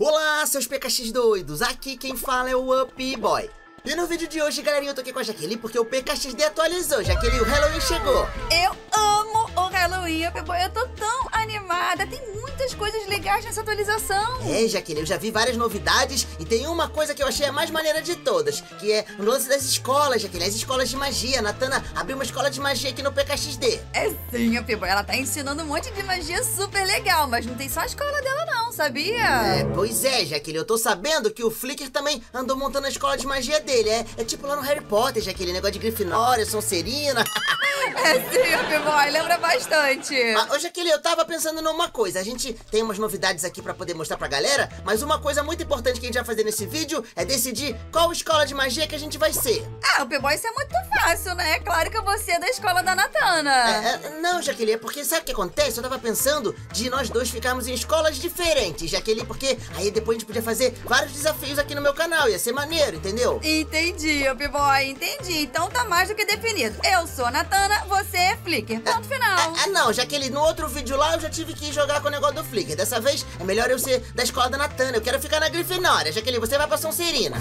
Olá, seus PKX doidos! Aqui quem fala é o Up Boy. E no vídeo de hoje, galerinha, eu tô aqui com a Jaqueline porque o PKXD atualizou. Jaqueline, o Halloween chegou. Eu amo o Halloween, Up Boy. Eu tô tão animada. Tem muitas coisas legais nessa atualização. É, Jaqueline, eu já vi várias novidades e tem uma coisa que eu achei a mais maneira de todas, que é o lance das escolas, Jaqueline, as escolas de magia. A Natana abriu uma escola de magia aqui no PKXD. É sim, Up Boy. Ela tá ensinando um monte de magia super legal, mas não tem só a escola dela não, sabia? É, pois é, Jaqueline, eu tô sabendo que o Flicker também andou montando a escola de magia dele. É, é tipo lá no Harry Potter, Jaqueline, negócio de Grifinória, Sonserina. É sim, Up Boy. Lembra bastante. Ah, ô, Jaqueline, eu tava pensando numa coisa. A gente tem umas novidades aqui pra poder mostrar pra galera, mas uma coisa muito importante que a gente vai fazer nesse vídeo é decidir qual escola de magia que a gente vai ser. Ah, Up Boy, isso é muito fácil, né? É claro que eu vou ser da escola da Natana. É, é, não, Jaqueline, é porque sabe o que acontece? Eu tava pensando de nós dois ficarmos em escolas diferentes, Jaqueline, porque aí depois a gente podia fazer vários desafios aqui no meu canal, ia ser maneiro, entendeu? Entendi, Up Boy, entendi. Então tá mais do que definido. Eu sou a Natana, você é Flicker. Ponto final. Ah, não, Jaqueline, no outro vídeo lá eu já tive que jogar com o negócio do Flicker. Dessa vez é melhor eu ser da escola da Natana. Eu quero ficar na Grifinória. Jaqueline, você vai pra Sonserina.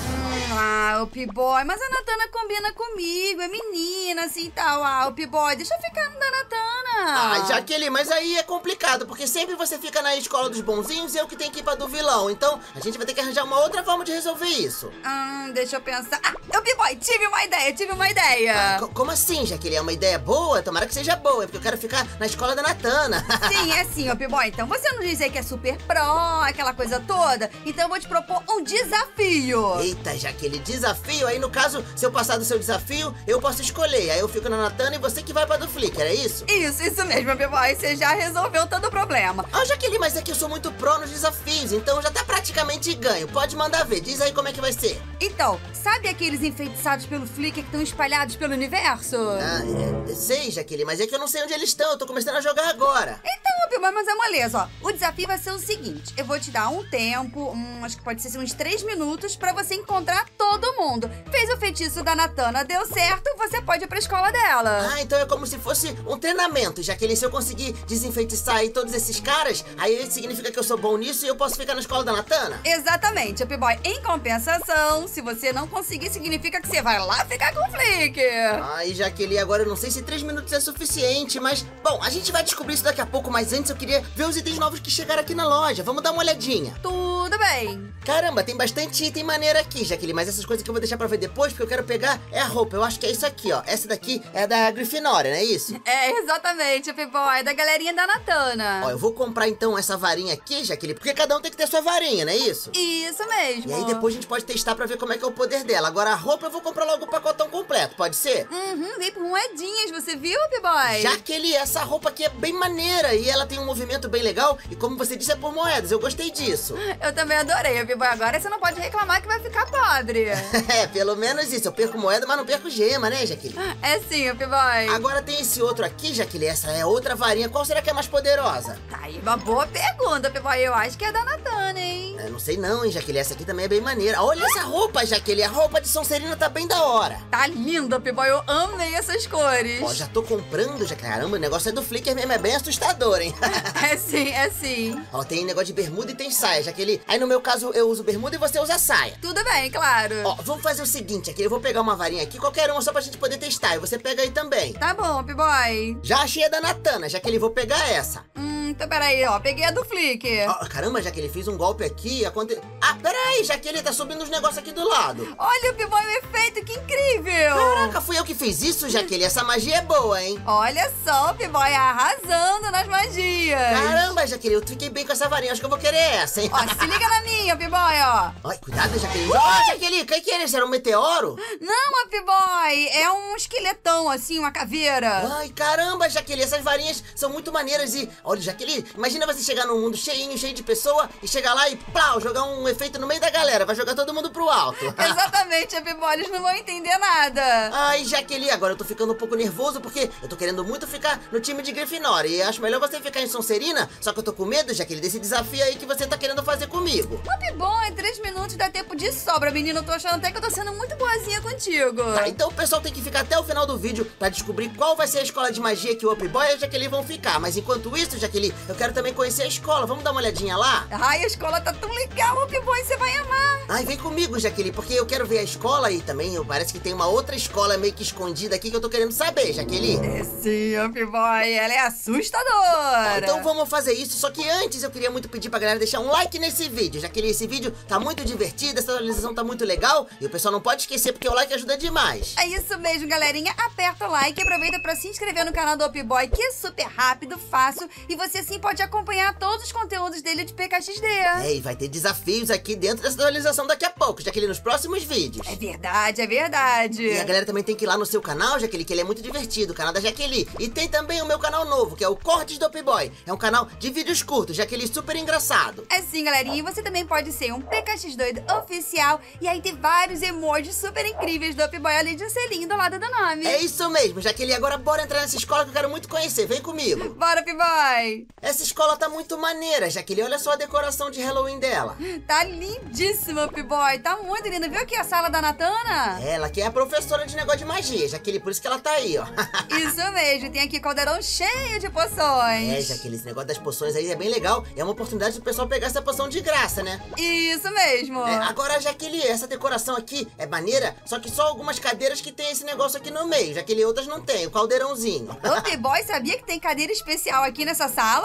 Ah, o P-Boy, mas a Natana combina comigo, é menina, assim e tal. Ah, o P-Boy, deixa eu ficar no da Natana. Ah, Jaqueline, mas aí é complicado, porque sempre você fica na escola dos bonzinhos e eu que tenho que ir pra do vilão. Então a gente vai ter que arranjar uma outra forma de resolver isso. Hum, deixa eu pensar. Ah, o P-Boy, tive uma ideia, tive uma ideia. Co- como assim, Jaqueline? É uma ideia boa? Tomara que seja boa, é porque eu quero ficar na escola da Natana. Sim, é sim, ô P-Boy. Então você não dizer que é super pró, aquela coisa toda. Então eu vou te propor um desafio. Eita, Jaqueline, desafio? Aí no caso, se eu passar do seu desafio, eu posso escolher. Aí eu fico na Natana e você que vai pra do Flicker, é isso? Isso, isso mesmo, P-Boy. Você já resolveu todo o problema. Ah, Jaqueline, mas é que eu sou muito pró nos desafios, então já tá praticamente ganho. Pode mandar ver, diz aí como é que vai ser. Então, sabe aqueles enfeitiçados pelo Flicker que estão espalhados pelo universo? Ah, é, sei, Jaqueline, mas é que eu não sei onde eles estão, eu tô começando a jogar agora. Então, Pima, mas é moleza, ó. O desafio vai ser o seguinte: eu vou te dar um tempo, hum, acho que pode ser uns três minutos, pra você encontrar todo mundo. Fez o feitiço da Natana, deu certo, você pode ir pra escola dela. Ah, então é como se fosse um treinamento, Jaqueline. Se eu conseguir deseinfeitiçar aí todos esses caras, aí significa que eu sou bom nisso e eu posso ficar na escola da Natana? Exatamente, Up-Boy. Em compensação, se você não conseguir, significa que você vai lá ficar com o Flicker. Ai, Jaqueline, agora eu não sei se três minutos é suficiente, mas... Bom, a gente vai descobrir isso daqui a pouco, mas antes eu queria ver os itens novos que chegaram aqui na loja. Vamos dar uma olhadinha. Tudo bem. Caramba, tem bastante item maneiro aqui, Jaqueline, mas essas coisas que eu vou deixar pra ver depois, porque eu quero pegar é a roupa. Eu acho que é isso aqui, ó. Essa daqui é da Grifinória, não é isso? É, exatamente, Up-Boy, da galerinha da Natana. Ó, eu vou comprar então essa varinha aqui, Jaqueline, porque cada um tem que ter sua varinha, não é isso? Isso mesmo. E aí depois a gente pode testar pra ver como é que é o poder dela. Agora a roupa eu vou comprar logo o pacotão completo, pode ser? Uhum, vem por moedinhas, você viu, Up-Boy? Jaqueline, essa roupa aqui é bem maneira e ela tem um movimento bem legal e como você disse é por moedas, eu gostei disso. Eu também adorei, Up-Boy. Agora você não pode reclamar que vai ficar pobre. é, pelo menos isso, eu perco moeda, mas não perco gema, né, Jaqueline? É sim, Up-Boy. Agora tem esse outro aqui, Jaqueline, essa é outra varinha, qual será que é mais poderosa? Tá aí uma boa pergunta, Up-Boy. Eu acho que é da Natana, hein? Eu não sei não, hein, Jaqueline, essa aqui também é bem maneira. Olha essa roupa, Jaqueline, a roupa de Sonserina tá bem da hora. Tá linda, Up-Boy. Eu amei essas cores. Ó, já tô comprando, já caramba, o negócio é do Flicker mesmo, é bem assustador, hein? É sim, é sim. Ó, tem negócio de bermuda e tem saia, Jaqueline. Aí no meu caso eu uso bermuda e você usa saia. Tudo bem, claro. Ó, vamos fazer o seguinte aqui, eu vou pegar uma varinha aqui, qualquer uma só pra gente poder testar, e você pega aí também. Tá bom, Up-Boy. Já achei a da Natana, Jaqueline, vou pegar essa. Hum, então peraí, ó. Peguei a do Flick. Ó, caramba, Jaqueline, fiz um golpe aqui, aconte... Ah, peraí, Jaqueline, tá subindo uns negócios aqui do lado. Olha, Up-Boy, o efeito, que incrível. Caraca, fui eu que fiz isso, Jaqueline, essa magia é boa, hein? Olha só, Up-Boy arrasando nas magias. Caramba, Jaqueline, eu fiquei bem com essa varinha, acho que eu vou querer essa, hein? Ó, se liga na minha, Up-Boy, ó. Ai, cuidado, Jaqueline. Ó, Jaqueline, o que que era isso? Era um meteoro? Não, Up-Boy, é um esqueletão, assim, uma caveira. Ai, caramba, Jaqueline, essas varinhas são muito maneiras e... Olha, Jaqueline, imagina você chegar num mundo cheinho, cheio de pessoa e chegar lá e, plau, jogar um efeito no meio da galera, vai jogar todo mundo pro alto. Exatamente, eles não vão entender nada. Ai, Jaqueline, agora eu tô ficando um pouco nervoso porque eu tô querendo muito ficar no time de Grifinória e acho melhor você ficar em Sonserina, só que eu tô com medo, Jaqueline, desse desafio aí que você tá querendo fazer comigo. Up-Boy, três minutos dá tempo de sobra, menino. Eu tô achando até que eu tô sendo muito boazinha contigo. Tá, então o pessoal tem que ficar até o final do vídeo pra descobrir qual vai ser a escola de magia que o Up Boy e a Jaqueline vão ficar. Mas enquanto isso, Jaqueline, Jaqueline, eu quero também conhecer a escola. Vamos dar uma olhadinha lá? Ai, a escola tá tão legal, Up Boy, você vai amar. Ai, vem comigo, Jaqueline, porque eu quero ver a escola e também parece que tem uma outra escola meio que escondida aqui que eu tô querendo saber, Jaqueline. É sim, Up Boy, ela é assustadora. Então vamos fazer isso, só que antes eu queria muito pedir pra galera deixar um like nesse vídeo, que esse vídeo tá muito divertido, essa atualização tá muito legal e o pessoal não pode esquecer porque o like ajuda demais. É isso mesmo, galerinha. Aperta o like e aproveita pra se inscrever no canal do Up Boy, que é super rápido, fácil e você sim pode acompanhar todos os conteúdos dele de PKXD. É, e vai ter desafios aqui dentro dessa atualização daqui a pouco, Jaqueline, nos próximos vídeos. É verdade, é verdade. E a galera também tem que ir lá no seu canal, Jaqueline, que ele é muito divertido, o canal da Jaqueline. E tem também o meu canal novo, que é o Cortes do Up Boy. É um canal de vídeos curtos, Jaqueline, super engraçado. É sim, galerinha. E você também pode ser um PKX doido oficial. E aí tem vários emojis super incríveis do Up Boy ali de um selinho do lado do nome. É isso mesmo, Jaqueline. Agora bora entrar nessa escola que eu quero muito conhecer. Vem comigo. Bora, Up Boy! Essa escola tá muito maneira, Jaqueline. Olha só a decoração de Halloween dela. Tá lindíssima, Up Boy. Tá muito linda. Viu aqui a sala da Natana? Ela que é a professora de negócio de magia, Jaqueline. Por isso que ela tá aí, ó. isso mesmo. Tem aqui caldeirão cheio de poções. É, Jaqueline, esse negócio das poções aí é bem legal. É uma oportunidade do pessoal pegar essa poção de graça, né? Isso mesmo. É, agora, Jaqueline, essa decoração aqui é maneira, só que só algumas cadeiras que tem esse negócio aqui no meio. Jaqueline, outras não tem, o caldeirãozinho. Up Boy sabia que tem cadeira especial aqui nessa sala?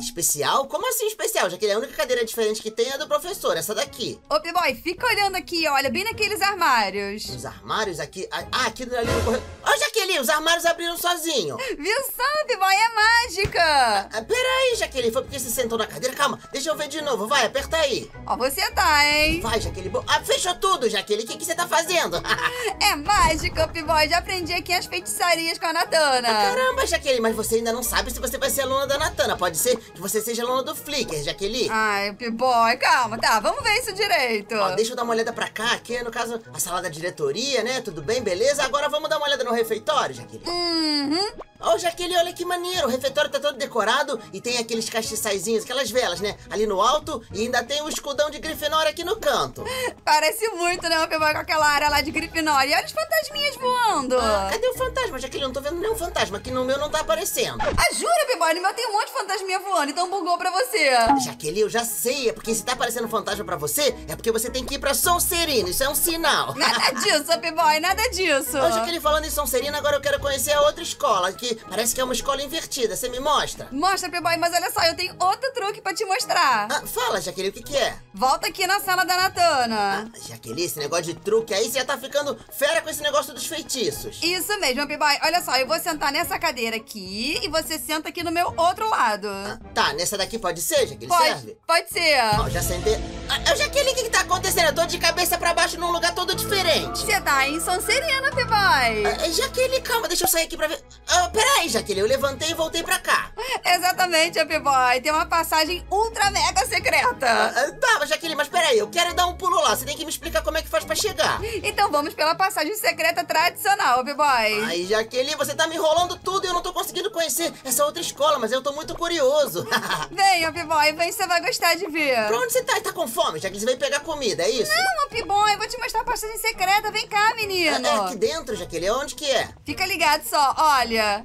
Especial? Como assim especial? Jaqueline, a única cadeira diferente que tem é a do professor, essa daqui. Up Boy, fica olhando aqui, olha, bem naqueles armários. Os armários aqui... Ah, aqui ali no corredor... Ó, oh, Jaqueline, os armários abriram sozinho. Viu só, Up Boy? É mágica. Ah, peraí, Jaqueline, foi porque você sentou na cadeira? Calma, deixa eu ver de novo, vai, aperta aí. Ó, você tá, hein? Vai, Jaqueline. Ah, fechou tudo, Jaqueline. O que, que você tá fazendo? é mágica, Up Boy. Já aprendi aqui as feitiçarias com a Natana. Ah, caramba, Jaqueline, mas você ainda não sabe se você vai ser aluna da Natana. Pode ser que você seja aluna do Flicker, Jaqueline. Ai, Boy, calma. Tá, vamos ver isso direito. Ó, deixa eu dar uma olhada pra cá, aqui é, no caso, a sala da diretoria, né? Tudo bem, beleza? Agora vamos dar uma olhada no refeitório, Jaqueline. Uhum. Ó, oh, Jaqueline, olha que maneiro. O refeitório tá todo decorado e tem aqueles castiçaizinhos, aquelas velas, né? Ali no alto e ainda tem o escudão de Grifinória aqui no canto. Parece muito, né, Up Boy, com aquela área lá de Grifinória. E olha os fantasminhas voando. Ah, cadê o fantasma, Jaqueline? Não tô vendo nenhum fantasma. Aqui no meu não tá aparecendo. Ah, jura, Up Boy? No meu tem um monte de fantasminha voando, então bugou pra você. Jaqueline, eu já sei. É porque se tá aparecendo fantasma pra você, é porque você tem que ir pra Sonserina. Isso é um sinal. Nada disso, Up Boy, nada disso. Ô, Jaqueline, falando em Sonserina, agora eu quero conhecer a outra escola, que parece que é uma escola invertida. Você me mostra? Mostra, P-Boy, mas olha só, eu tenho outro truque pra te mostrar. Ah, fala, Jaqueline, o que que é? Volta aqui na sala da Natana. Ah, Jaqueline, esse negócio de truque aí, você já tá ficando fera com esse negócio dos feitiços. Isso mesmo, P-Boy. Olha só, eu vou sentar nessa cadeira aqui e você senta aqui no meu outro lado. Ah, tá, nessa daqui pode ser, Jaqueline? Pode, serve? pode ser. Ó, já sentei. Ah, Jaqueline, o que que tá acontecendo? Eu tô de cabeça pra baixo num lugar todo diferente. Você tá em Sonserina, P-Boy. Ah, Jaqueline, calma, deixa eu sair aqui pra ver. Ah, peraí, Jaqueline, eu levantei e voltei pra cá. Exatamente, P-Boy. Tem uma passagem ultra mega secreta. Ah, tá, mas Jaqueline, mas peraí, eu quero dar um pulo lá. Você tem que me explicar como é que faz pra chegar. Então vamos pela passagem secreta tradicional, P-Boy. Ai, Jaqueline, você tá me enrolando tudo e eu não tô conseguindo conhecer essa outra escola, mas eu tô muito curioso. Vem, P-Boy, vem, você vai gostar de ver. pra onde você tá? Tá com fome, Jaqueline? Você veio pegar comida, é isso? Não, P-Boy, vou te mostrar a passagem secreta. Vem cá, menino. É, é aqui dentro, Jaqueline. Onde que é? Fica ligado só, olha.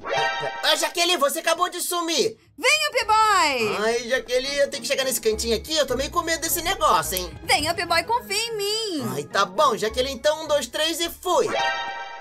Ah, Jaqueline, você acabou de sumir. Venha, P-Boy! Ai, Jaqueline, eu tenho que chegar nesse cantinho aqui. Eu tô meio com medo desse negócio, hein? Venha, P-Boy, confia em mim. Ai, tá bom, Jaqueline. Então, um, dois, três e fui.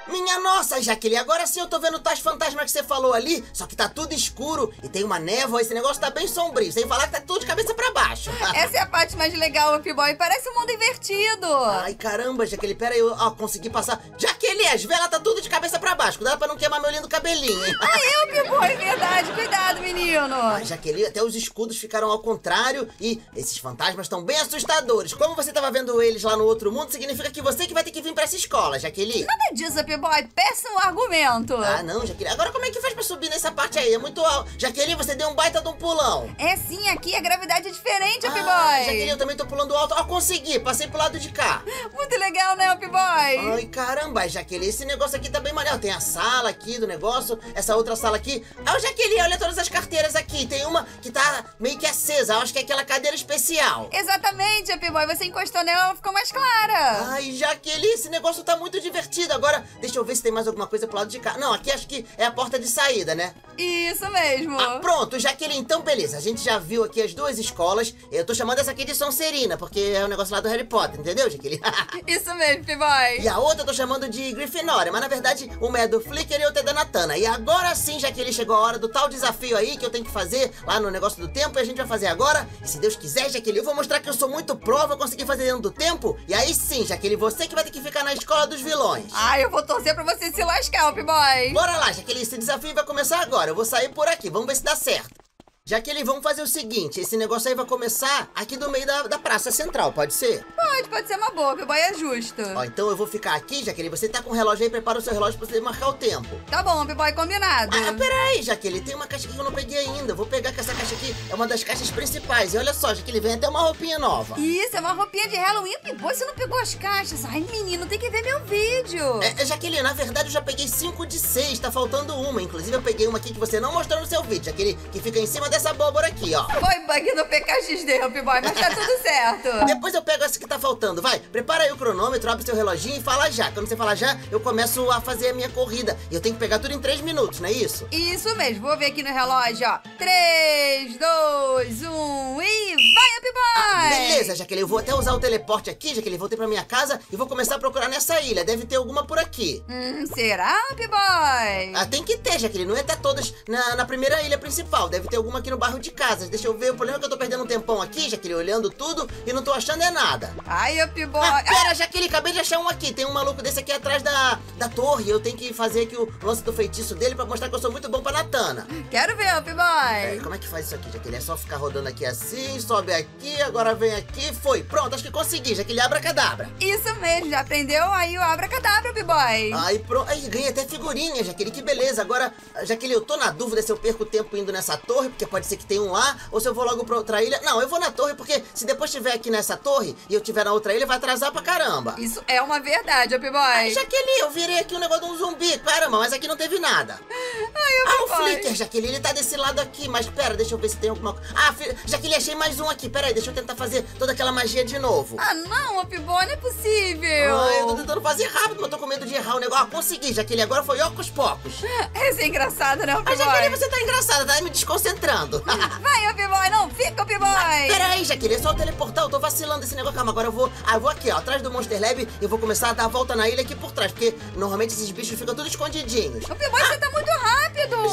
Minha nossa, Jaqueline, agora sim eu tô vendo tais fantasmas que você falou ali, só que tá tudo escuro e tem uma névoa, esse negócio tá bem sombrio, sem falar que tá tudo de cabeça pra baixo. Essa é a parte mais legal, Up-Boy, parece um mundo invertido. Ai, caramba, Jaqueline, pera aí, eu ó, consegui passar. Jaqueline, as velas tá tudo de cabeça pra baixo, cuidado pra não queimar meu lindo cabelinho, hein? Ai, Up-Boy, verdade, cuidado, menino. Ai, Jaqueline, até os escudos ficaram ao contrário e esses fantasmas estão bem assustadores. Como você tava vendo eles lá no outro mundo, significa que você que vai ter que vir pra essa escola, Jaqueline. Nada disso, Up-Boy, péssimo argumento. Ah, não, Jaqueline. Agora como é que faz pra subir nessa parte aí? É muito alto. Jaqueline, você deu um baita de um pulão. É sim, aqui a gravidade é diferente, Ah, Up-Boy. Jaqueline, eu também tô pulando alto. Ó, consegui. Passei pro lado de cá. Muito legal, né, Up-Boy? Ai, caramba, Jaqueline, esse negócio aqui tá bem maneiro. Tem a sala aqui do negócio, essa outra sala aqui. Ah, Jaqueline, olha todas as carteiras aqui. Tem uma que tá meio que acesa. Eu acho que é aquela cadeira especial. Exatamente, Up Boy. Você encostou nela, ela ficou mais clara. Ai, Jaqueline, esse negócio tá muito divertido. Agora, deixa eu ver se tem mais alguma coisa pro lado de cá. Não, aqui acho que é a porta de saída, né? Isso mesmo. Ah, pronto, Jaqueline, então beleza. A gente já viu aqui as duas escolas. Eu tô chamando essa aqui de Sonserina, porque é o negócio lá do Harry Potter, entendeu, Jaqueline? Isso mesmo, Up Boy. E a outra eu tô chamando de Grifinória, mas na verdade uma é do Flicker e outra é da Natana. E agora sim, já que ele chegou a hora do tal desafio aí que eu tenho que fazer lá no negócio do tempo, e a gente vai fazer agora. E se Deus quiser, Jaqueline, eu vou mostrar que eu sou muito pró, vou conseguir fazer dentro do tempo. E aí sim, Jaqueline, você que vai ter que ficar na escola dos vilões. Ai, eu vou torcer pra você se lascar, Up Boy. Bora lá, Jaqueline, esse desafio vai começar agora. Eu vou sair por aqui, vamos ver se dá certo. Jaqueline, vamos fazer o seguinte: esse negócio aí vai começar aqui do meio da, da praça central, pode ser? Pode, pode ser uma boa, Up Boy é justo. Ó, então eu vou ficar aqui, Jaqueline. Você tá com o relógio aí, prepara o seu relógio pra você marcar o tempo. Tá bom, Up Boy, combinado. Ah, peraí, Jaqueline, tem uma caixa aqui que eu não peguei ainda. Vou pegar que essa caixa aqui é uma das caixas principais. E olha só, Jaqueline, vem até uma roupinha nova. Isso, é uma roupinha de Halloween. Up Boy, você não pegou as caixas. Ai, menino, tem que ver meu vídeo. É, é, Jaqueline, na verdade eu já peguei cinco de seis, tá faltando uma. Inclusive eu peguei uma aqui que você não mostrou no seu vídeo, Jaqueline, que fica em cima dessa abóbora aqui, ó. Foi bug no PKXD, Up Boy, mas tá tudo certo. Depois eu pego essa que tá faltando. Vai, prepara aí o cronômetro, abre seu reloginho e fala já. Quando você falar já, eu começo a fazer a minha corrida. E eu tenho que pegar tudo em três minutos, não é isso? Isso mesmo, vou ver aqui no relógio, ó. 3, 2, 1 e vai, Up Boy! Ah, beleza, Jaqueline, eu vou até usar o teleporte aqui, Jaqueline. Voltei pra minha casa e vou começar a procurar nessa ilha. Deve ter alguma por aqui. Hum, será, Up Boy? Ah, tem que ter, Jaqueline. Não é até todas na, na primeira ilha principal. Deve ter alguma aqui no bairro de casas. Deixa eu ver. O problema é que eu tô perdendo um tempão aqui, Jaqueline, olhando tudo e não tô achando é nada. Ai, Up Boy. Ah, pera, Jaqueline, acabei de achar um aqui. Tem um maluco desse aqui atrás da, da torre. Eu tenho que fazer aqui o lance do feitiço dele pra mostrar que eu sou muito bom pra Natana. Quero ver, Up É, como é que faz isso aqui, Jaqueline? É só ficar rodando aqui assim, sobe aqui, agora vem aqui, foi. Pronto, acho que consegui, Jaqueline, abra cadabra. Isso mesmo, já aprendeu aí o abracadabra, Up Boy. Aí pronto, aí ganhei até figurinha, Jaqueline, que beleza. Agora, Jaqueline, eu tô na dúvida se eu perco tempo indo nessa torre, porque pode ser que tenha um lá, ou se eu vou logo pra outra ilha. Não, eu vou na torre, porque se depois estiver aqui nessa torre e eu tiver na outra ilha, vai atrasar pra caramba. Isso é uma verdade, Up Boy. Jaqueline, eu virei aqui um negócio de um zumbi, caramba, mas aqui não teve nada. Ai, Ah, o Boy. Flicker, Jaqueline, ele tá desse lado aqui, mas pera, deixa eu ver se tem alguma coisa. Ah, fi- Jaqueline, achei mais um aqui, pera aí, deixa eu tentar fazer toda aquela magia de novo. Ah, não, Up Boy, não é possível. Ah, eu tô tentando fazer rápido, mas tô com medo de errar o negócio. Ah, consegui, Jaqueline, agora foi ocos pocos. Essa é engraçada, né, Up Ah, Jaqueline, Boy? você tá engraçada, tá me desconcentrando. Vai, Up Boy, não, fica, Up Boy. Pera aí, Jaqueline, é só teleportar, eu tô vacilando esse negócio. Calma, agora eu vou. Ah, eu vou aqui, ó, atrás do Monster Lab e vou começar a dar a volta na ilha aqui por trás, porque normalmente esses bichos ficam tudo escondidinhos. Up Boy, você tá muito rápido.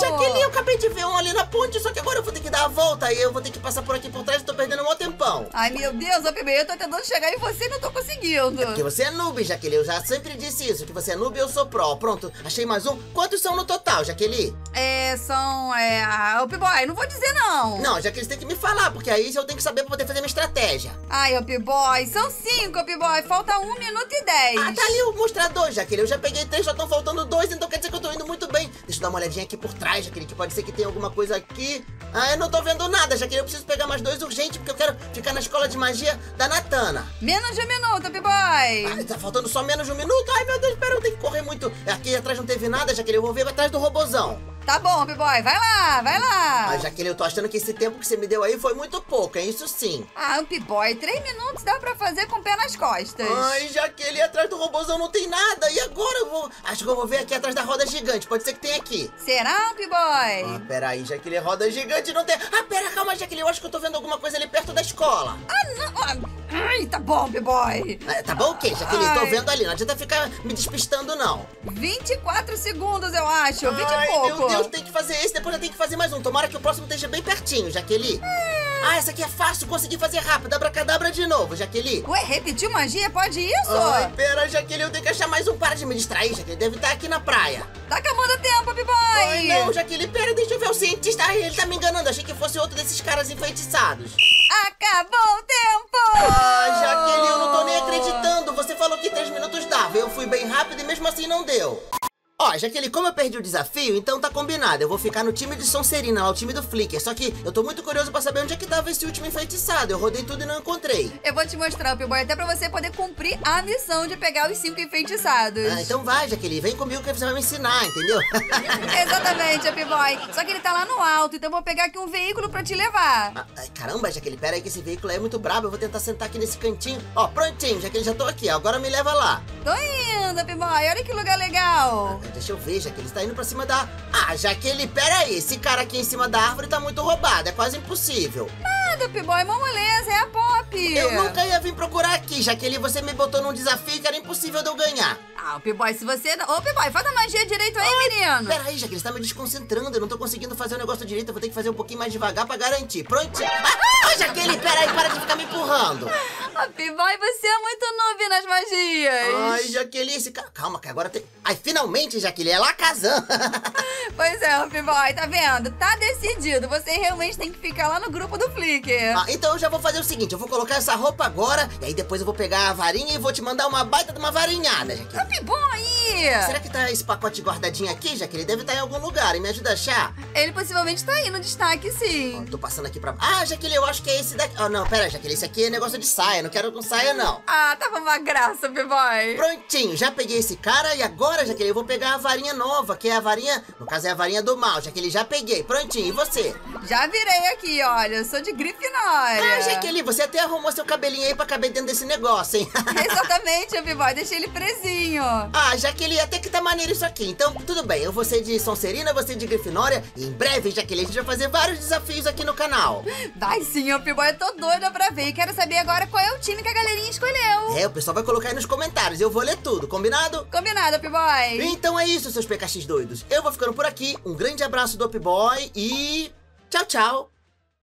Jaqueline, eu acabei de ver um ali na ponte, só que agora eu vou ter que dar a volta e eu vou ter que passar por aqui por trás e tô perdendo um maior tempão. Ai, meu Deus, Up Boy, eu tô tentando chegar em você e não tô conseguindo. Porque você é noob, Jaqueline. Eu já sempre disse isso, que você é noob e eu sou pró. Pronto, achei mais um. Quantos são no total, Jaqueline? É, são, é, ah, Up Boy, não vou dizer não. Não, Jaqueline, você tem que me falar, porque aí eu tenho que saber pra poder fazer minha estratégia. Ai, Up Boy, são cinco, Up Boy, falta um minuto e dez. Ah, tá ali o mostrador, Jaqueline. Eu já peguei três, só estão faltando dois, então quer dizer que eu tô indo muito bem. Deixa eu dar uma olhadinha aqui por trás, Jaqueline, que pode ser que tenha alguma coisa aqui. Ah, eu não tô vendo nada, Jaqueline. Eu preciso pegar mais dois urgente, porque eu quero ficar na escola de magia da Natana. Menos de um minuto, Up Boy. Ah, tá faltando só menos de um minuto? Ai, meu Deus, pera, eu tenho que correr muito. Aqui atrás não teve nada, Jaqueline. Eu vou ver atrás do robozão. Tá bom, Up Boy, vai lá, vai lá. Ah, Jaqueline, eu tô achando que esse tempo que você me deu aí foi muito pouco, é isso sim. Ah, Up Boy, três minutos dá pra fazer com o pé nas costas. Ai, Jaqueline, atrás do robôzão não tem nada. E agora eu vou. Acho que eu vou ver aqui atrás da roda gigante. Pode ser que tenha aqui. Será, Up Boy? Ah, peraí, Jaqueline, roda gigante não tem. Ah, pera, calma, Jaqueline. Eu acho que eu tô vendo alguma coisa ali perto da escola. Ah, não. ah, Ai, tá bom, Up Boy. Ah, tá bom o quê, Jaqueline? Tô Ai. vendo ali. Não adianta ficar me despistando, não. 24 segundos, eu acho. 20 Ai, e pouco. Deus, tem que fazer esse, depois eu tenho que fazer mais um. Tomara que o próximo esteja bem pertinho, Jaqueline. Ah, essa aqui é fácil, consegui fazer rápido. Abracadabra de novo, Jaqueline. Ué, repetiu magia? Pode isso? Ai, pera, Jaqueline, eu tenho que achar mais um. Para de me distrair, Jaqueline. Deve estar aqui na praia. Tá acabando o tempo, Boy. Ai, não, Jaqueline, pera, deixa eu ver o cientista. Ai, ele tá me enganando. Achei que fosse outro desses caras enfeitiçados. Acabou o tempo! Ah, Jaqueline, eu não tô nem acreditando. Você falou que três minutos dava. Eu fui bem rápido e mesmo assim não deu. Ó, Jaqueline, como eu perdi o desafio, então tá combinado. Eu vou ficar no time de Sonserina, lá, o time do Flicker. Só que eu tô muito curioso pra saber onde é que tava esse último enfeitiçado. Eu rodei tudo e não encontrei. Eu vou te mostrar, P-Boy, até pra você poder cumprir a missão de pegar os cinco enfeitiçados. Ah, então vai, Jaqueline. Vem comigo que você vai me ensinar, entendeu? Exatamente, P-Boy. Só que ele tá lá no alto, então eu vou pegar aqui um veículo pra te levar. Ah, ai, caramba, Jaqueline, pera aí que esse veículo aí é muito brabo. Eu vou tentar sentar aqui nesse cantinho. Ó, prontinho, Jaqueline, já tô aqui. Agora me leva lá. Tô indo, P-Boy. Olha que lugar legal. Ah, Deixa eu ver, Jaqueline. Está indo pra cima da... Ah, Jaqueline, pera aí. Esse cara aqui em cima da árvore tá muito roubado. É quase impossível. Nada, P-Boy. Mó moleza, é a Pop. Eu nunca ia vir procurar aqui, Jaqueline. Você me botou num desafio que era impossível de eu ganhar. Ah, P-Boy, se você... Ô, P-Boy, faz a magia direito aí, menino. Pera aí, Jaqueline, você tá me desconcentrando. Eu não tô conseguindo fazer o negócio direito. Eu vou ter que fazer um pouquinho mais devagar pra garantir. Prontinho. Ah, ah, Jaqueline, pera aí. Para de ficar me empurrando. Ah, P-Boy, você é muito noob nas magias. Ai, Jaqueline, esse. Calma, que agora tem... Ai, finalmente, Jaqueline, é lá Kazan. Pois é, P-Boy, tá vendo? Tá decidido. Você realmente tem que ficar lá no grupo do Flickr. Ah, então eu já vou fazer o seguinte, eu vou colocar essa roupa agora, e aí depois eu vou pegar a varinha e vou te mandar uma baita de uma varinhada, Jaqueline. P-Boy! Será que tá esse pacote guardadinho aqui, Jaqueline? Deve estar em algum lugar, e me ajuda a achar? Ele possivelmente tá aí no destaque, Ó, sim. tô passando aqui pra... Ah, Jaqueline, eu acho que é esse daqui. Oh, não, pera, Jaqueline, esse aqui é negócio de saia, não quero com saia, não. Ah, tava uma graça, P-Boy. Prontinho, já peguei esse cara e agora, Jaqueline, eu vou pegar a varinha nova, que é a varinha... No caso, é a varinha do mal, Jaqueline, já peguei. Prontinho, e você? Já virei aqui, olha. Eu sou de Grifinória. Ah, Jaqueline, você até arrumou seu cabelinho aí pra caber dentro desse negócio, hein? Exatamente, P-Boy. Deixei ele presinho. Ah, Jaqueline, até que tá maneiro isso aqui. Então, tudo bem. Eu vou ser de Sonserina, você de Grifinória. E em breve, Jaqueline, a gente vai fazer vários desafios aqui no canal. Vai sim, ô P-Boy. Eu tô doida pra ver. E quero saber agora qual é o time que a galerinha escolheu. É, o pessoal vai colocar aí nos comentários. Eu vou ler tudo, combinado? Combinado, P-Boy. Então é isso, seus PKX doidos. Eu vou ficando por aqui. Um grande abraço do Up Boy e... Tchau, tchau.